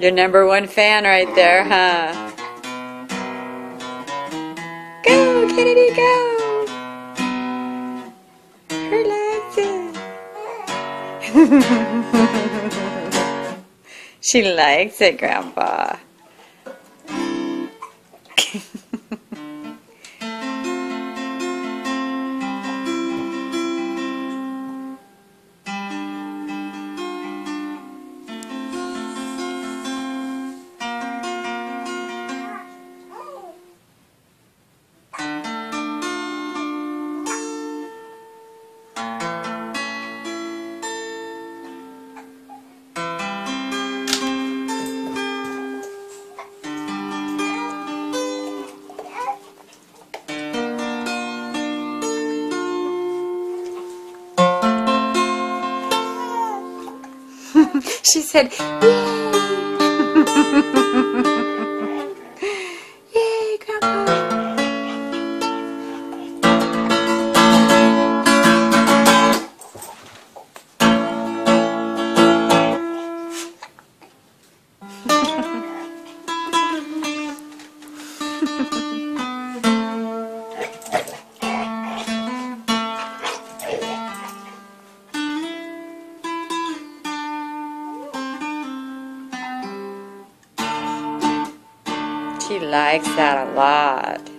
Your number one fan right there, huh? Go, Kennedi, go! Her likes it. she likes it, Grandpa. she said, Yay! Yay, Grandpa! She likes that a lot.